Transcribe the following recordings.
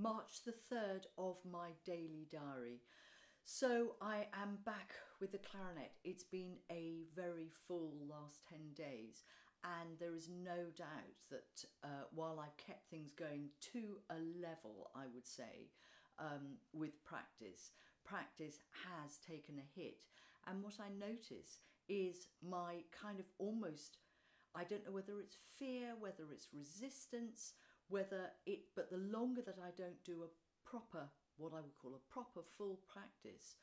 March the 3rd of my daily diary. So I am back with the clarinet. It's been a very full last 10 days, and there is no doubt that uh, while I've kept things going to a level, I would say, um, with practice, practice has taken a hit. And what I notice is my kind of almost, I don't know whether it's fear, whether it's resistance, whether it, but the longer that I don't do a proper, what I would call a proper full practice,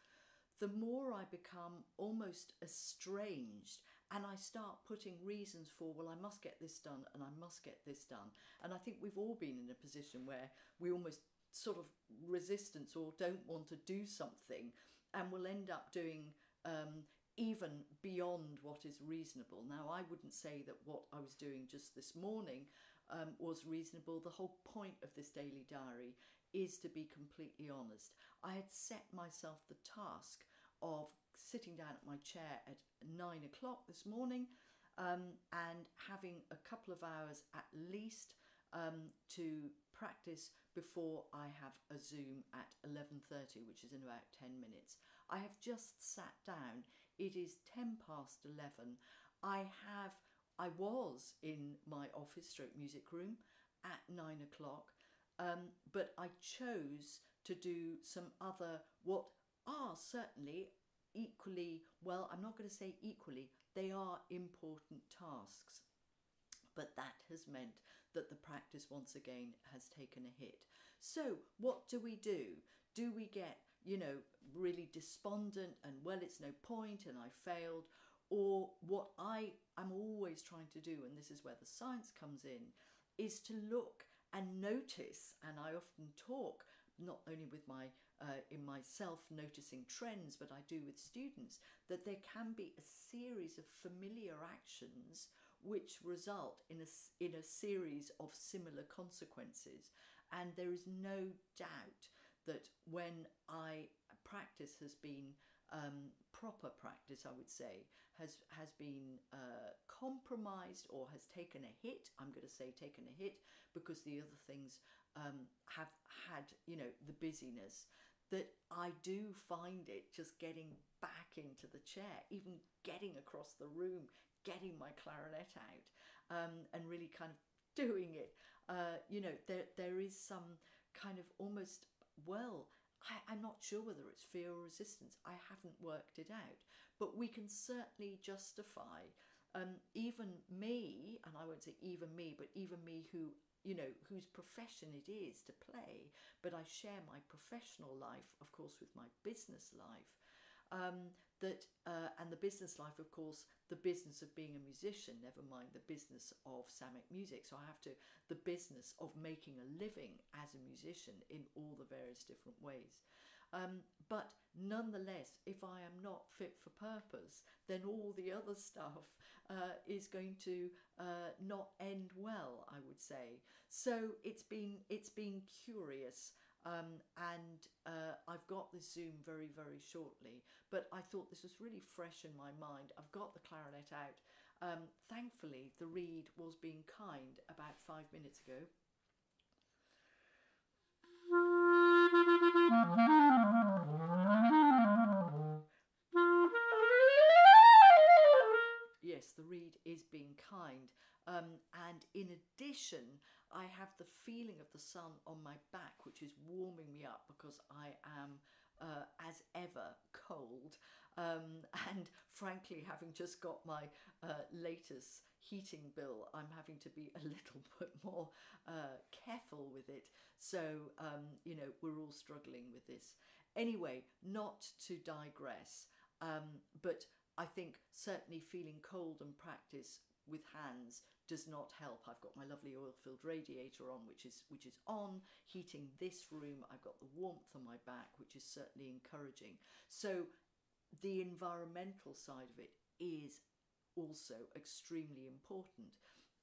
the more I become almost estranged and I start putting reasons for, well, I must get this done and I must get this done. And I think we've all been in a position where we almost sort of resistance or don't want to do something and we'll end up doing um, even beyond what is reasonable. Now, I wouldn't say that what I was doing just this morning um, was reasonable. The whole point of this daily diary is to be completely honest. I had set myself the task of sitting down at my chair at nine o'clock this morning um, and having a couple of hours at least um, to practice before I have a Zoom at 11.30, which is in about 10 minutes. I have just sat down. It is 10 past 11. I have, I was in my office stroke music room at nine o'clock, um, but I chose to do some other, what are certainly equally, well, I'm not going to say equally, they are important tasks but that has meant that the practice once again has taken a hit. So, what do we do? Do we get, you know, really despondent and well, it's no point and I failed? Or what I am always trying to do, and this is where the science comes in, is to look and notice, and I often talk not only with my uh, in myself noticing trends, but I do with students that there can be a series of familiar actions which result in a, in a series of similar consequences. And there is no doubt that when I practice has been um, proper practice, I would say, has has been uh, compromised or has taken a hit. I'm going to say taken a hit because the other things um, have had, you know, the busyness. That I do find it just getting back into the chair, even getting across the room, getting my clarinet out um, and really kind of doing it. Uh, you know, there there is some kind of almost well. I, am not sure whether it's fear or resistance. I haven't worked it out, but we can certainly justify um, even me, and I won't say even me, but even me who you know whose profession it is to play. But I share my professional life, of course, with my business life. Um, that uh, and the business life, of course, the business of being a musician, never mind the business of Samek music. So I have to the business of making a living as a musician in all the various different ways. Um, but nonetheless, if I am not fit for purpose, then all the other stuff uh, is going to uh, not end well. I would say. So it's been it's been curious. Um, and uh, I've got this Zoom very, very shortly. But I thought this was really fresh in my mind. I've got the clarinet out. Um, thankfully, the reed was being kind about five minutes ago. Reed is being kind. Um, and in addition, I have the feeling of the sun on my back, which is warming me up because I am, uh, as ever, cold. Um, and frankly, having just got my uh, latest heating bill, I'm having to be a little bit more uh, careful with it. So, um, you know, we're all struggling with this. Anyway, not to digress, um, but I think certainly feeling cold and practice with hands does not help. I've got my lovely oil-filled radiator on, which is which is on, heating this room. I've got the warmth on my back, which is certainly encouraging. So the environmental side of it is also extremely important.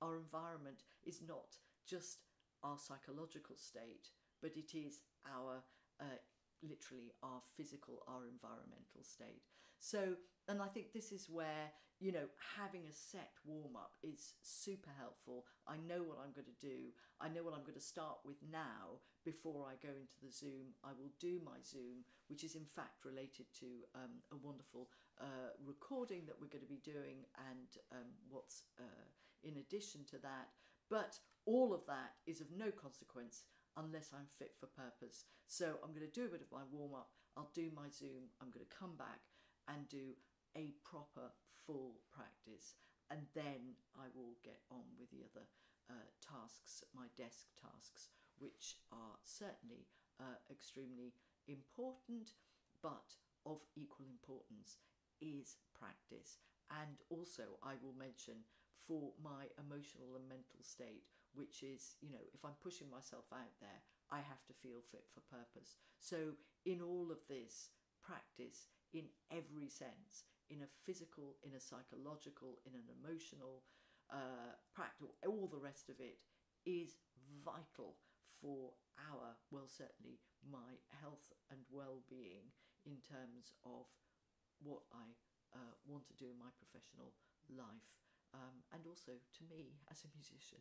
Our environment is not just our psychological state, but it is our uh, literally our physical, our environmental state. So, and I think this is where, you know, having a set warm up is super helpful. I know what I'm going to do, I know what I'm going to start with now before I go into the Zoom. I will do my Zoom, which is in fact related to um, a wonderful uh, recording that we're going to be doing, and um, what's uh, in addition to that. But all of that is of no consequence unless I'm fit for purpose. So I'm going to do a bit of my warm up, I'll do my Zoom, I'm going to come back and do a proper full practice, and then I will get on with the other uh, tasks, my desk tasks, which are certainly uh, extremely important, but of equal importance is practice. And also, I will mention for my emotional and mental state, which is, you know, if I'm pushing myself out there, I have to feel fit for purpose. So, in all of this, practice in every sense in a physical, in a psychological, in an emotional, uh, practical, all the rest of it is vital for our, well, certainly my health and well being in terms of what I uh, want to do in my professional life um, and also to me as a musician.